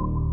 you.